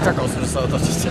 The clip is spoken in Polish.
i taką oczywiście.